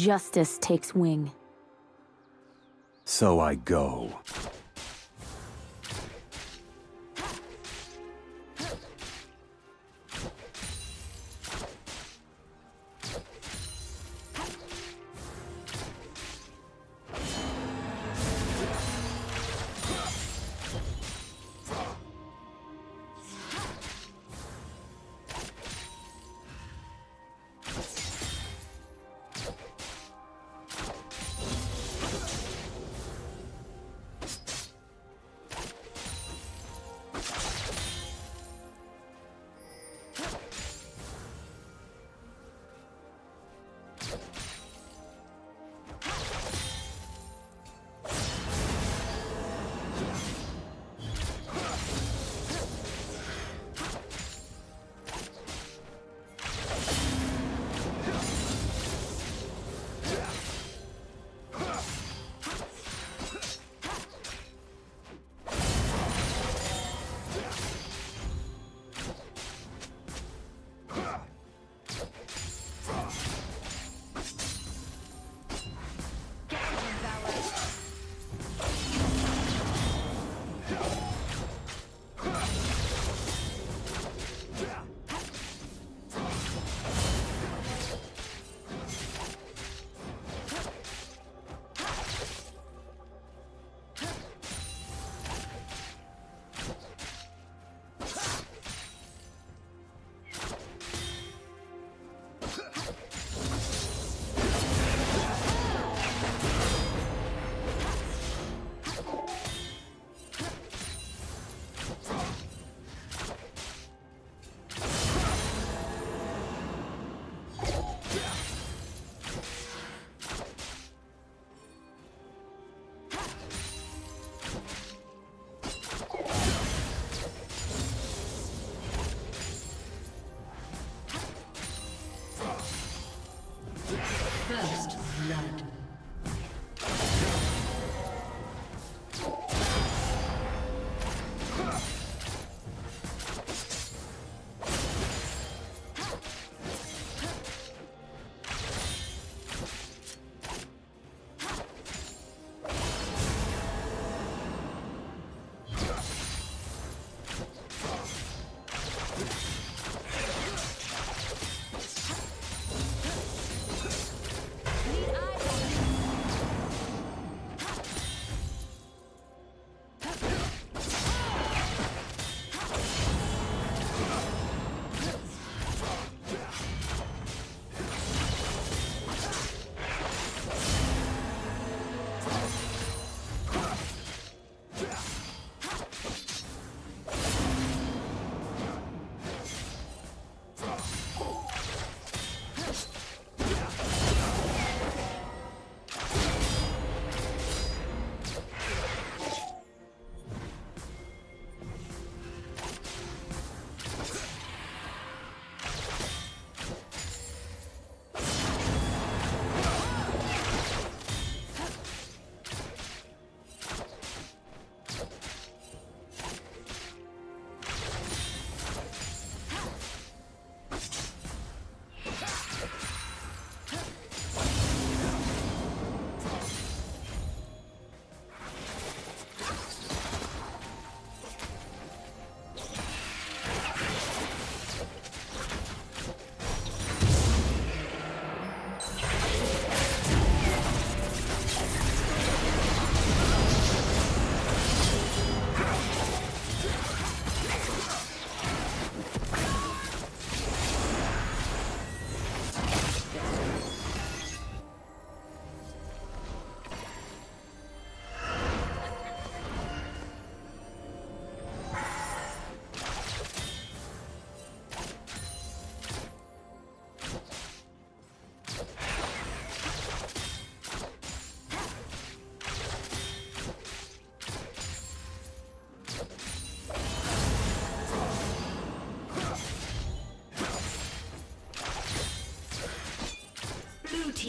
Justice takes wing. So I go.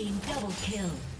Team double kill.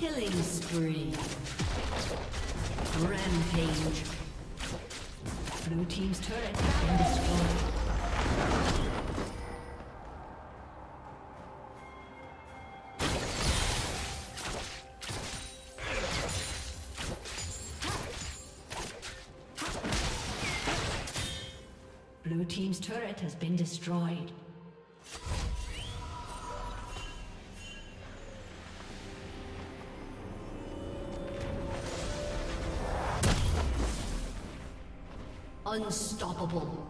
Killing spree. Rampage. Blue Team's turret has been destroyed. Blue Team's turret has been destroyed. Unstoppable.